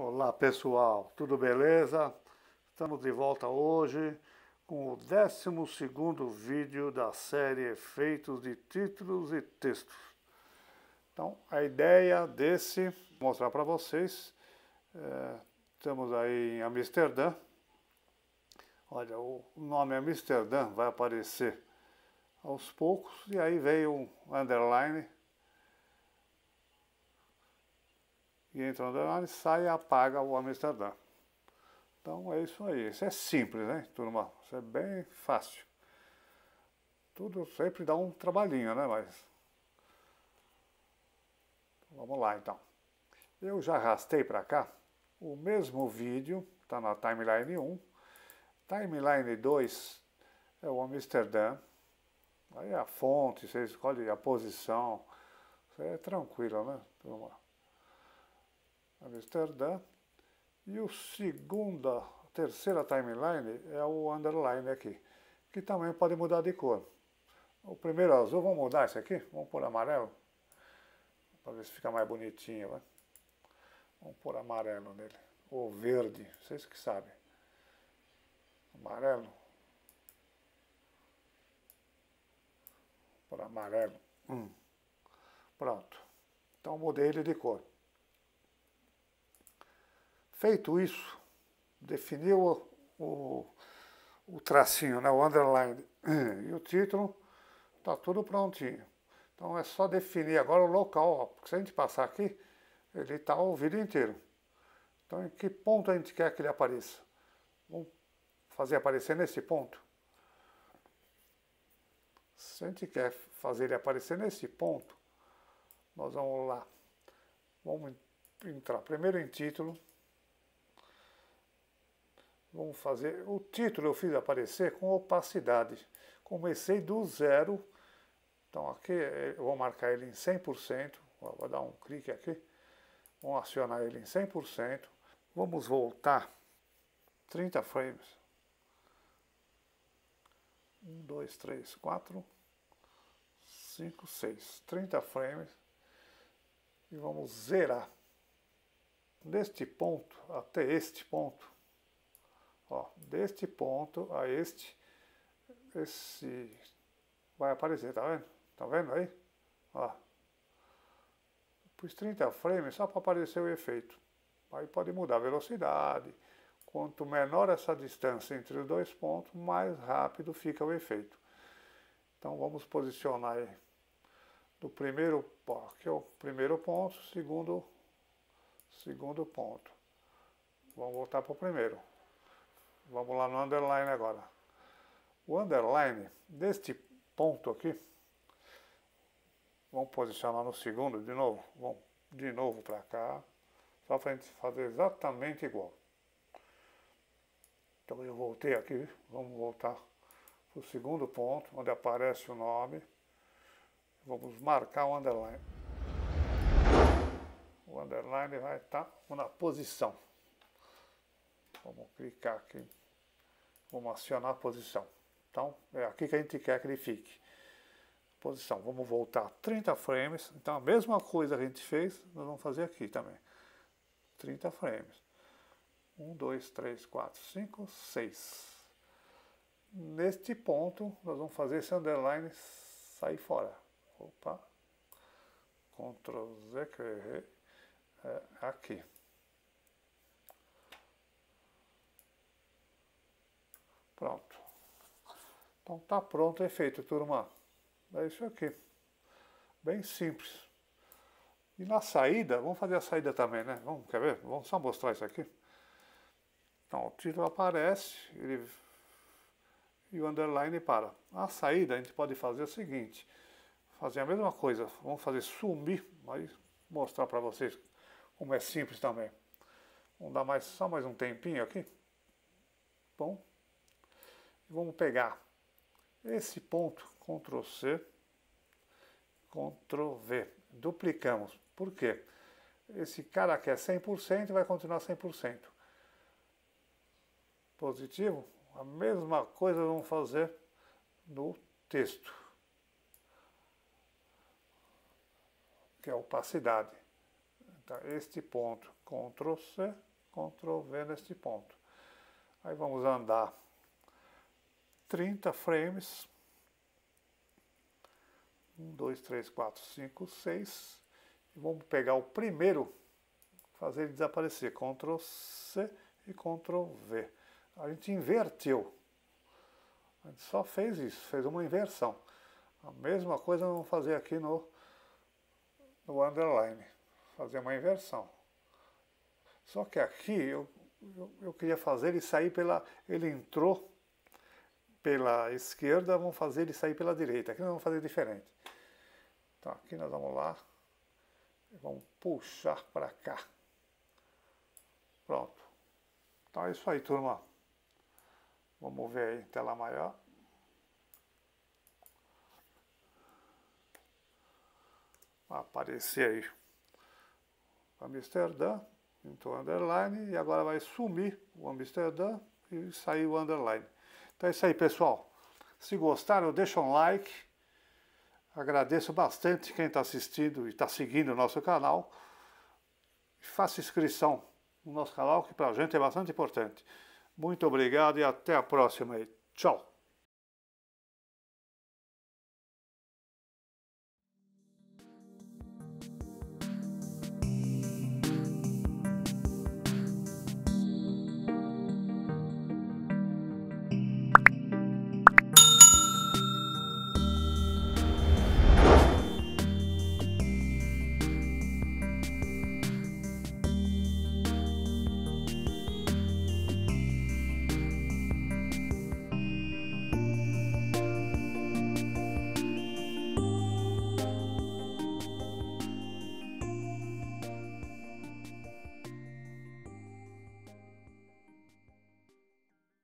Olá pessoal, tudo beleza? Estamos de volta hoje com o 12 vídeo da série Efeitos de Títulos e Textos. Então, a ideia desse, mostrar para vocês, é, estamos aí em Amsterdã. Olha, o nome Amsterdã vai aparecer aos poucos e aí veio um underline e entra no underline, sai e apaga o Amsterdã. Então é isso aí. Isso é simples, né, turma? Isso é bem fácil. Tudo sempre dá um trabalhinho, né? Mas. Vamos lá então. Eu já arrastei para cá o mesmo vídeo, está na timeline 1. Timeline 2 é o Amsterdã. Aí a fonte, você escolhe a posição. Isso é tranquilo, né? Amsterdã. E o segunda, terceira timeline é o underline aqui, que também pode mudar de cor. O primeiro azul, vamos mudar esse aqui? Vamos pôr amarelo? Para ver se fica mais bonitinho, vai? Vamos pôr amarelo nele. Ou verde, vocês que sabem. Amarelo. Por amarelo. Hum. Pronto. Então mudei ele de cor. Feito isso, definiu o, o, tracinho, né, o underline e o título, está tudo prontinho. Então é só definir agora o local, ó, porque se a gente passar aqui, ele está o vídeo inteiro. Então em que ponto a gente quer que ele apareça? Vamos fazer aparecer nesse ponto? Se a gente quer fazer ele aparecer nesse ponto, nós vamos lá. Vamos entrar primeiro em título. Vamos fazer, o título eu fiz aparecer com opacidade. Comecei do zero, então aqui eu vou marcar ele em 100%, vou dar um clique aqui, vamos acionar ele em 100%, vamos voltar 30 frames. 1, 2, 3, 4, 5, 6, 30 frames. E vamos zerar. Deste ponto até este ponto, Ó, deste ponto a este, esse vai aparecer, tá vendo? Tá vendo aí? Ó. Pus 30 frames só para aparecer o efeito. Aí pode mudar a velocidade. Quanto menor essa distância entre os dois pontos, mais rápido fica o efeito. Então vamos posicionar aí do primeiro, aqui é o primeiro ponto, segundo, segundo ponto. Vamos voltar para o primeiro. Vamos lá no underline agora. O underline deste ponto aqui, vamos posicionar no segundo de novo. Vamos de novo para cá, só para a gente fazer exatamente igual. Então eu voltei aqui, vamos voltar para o segundo ponto, onde aparece o nome. Vamos marcar o underline. O underline vai estar na posição. Vamos clicar aqui. Vamos acionar a posição. Então, é aqui que a gente quer que ele fique. Posição. Vamos voltar 30 frames. Então, a mesma coisa que a gente fez, nós vamos fazer aqui também. 30 frames. 1, 2, 3, 4, 5, 6. Neste ponto, nós vamos fazer esse underline sair fora. Opa. Ctrl Z, que eu errei. É, aqui. Pronto. Então tá pronto o efeito, turma. É isso aqui. Bem simples. E na saída, vamos fazer a saída também, né? Vamos, quer ver? Vamos só mostrar isso aqui. Então, o título aparece ele, e o underline para. A saída, a gente pode fazer o seguinte. Fazer a mesma coisa. Vamos fazer sumir, mas mostrar para vocês como é simples também. Vamos dar mais, só mais um tempinho aqui. Bom, Vamos pegar esse ponto, Ctrl C, Ctrl V. Duplicamos. Por quê? Esse cara aqui é 100% vai continuar 100%. Positivo, a mesma coisa vamos fazer no texto, que é opacidade. Então, este ponto, Ctrl C, Ctrl V neste ponto. Aí vamos andar 30 frames. 1, 2, 3, 4, 5, 6. E vamos pegar o primeiro, fazer ele desaparecer. Ctrl C e Ctrl V. A gente inverteu. A gente só fez isso, fez uma inversão. A mesma coisa vamos fazer aqui no, no underline. Fazer uma inversão. Só que aqui eu, eu, eu queria fazer ele sair pela. Ele entrou pela esquerda, vamos fazer ele sair pela direita. Aqui nós vamos fazer diferente. Então aqui nós vamos lá. Vamos puxar para cá. Pronto. Então é isso aí, turma. Vamos ver aí, tela maior. Vai aparecer aí Amsterdã, então underline, e agora vai sumir o Amsterdã e sair o underline. Então é isso aí, pessoal. Se gostaram, deixa um like. Agradeço bastante quem está assistindo e está seguindo o nosso canal. Faça inscrição no nosso canal, que para a gente é bastante importante. Muito obrigado e até a próxima. Tchau!